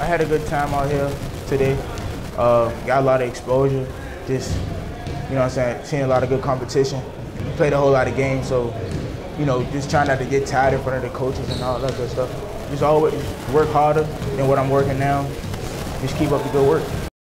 I had a good time out here today. Uh, got a lot of exposure. Just, you know I'm saying, seeing a lot of good competition. Played a whole lot of games, so, you know, just trying not to get tired in front of the coaches and all that good stuff. Just always work harder than what I'm working now. Just keep up the good work.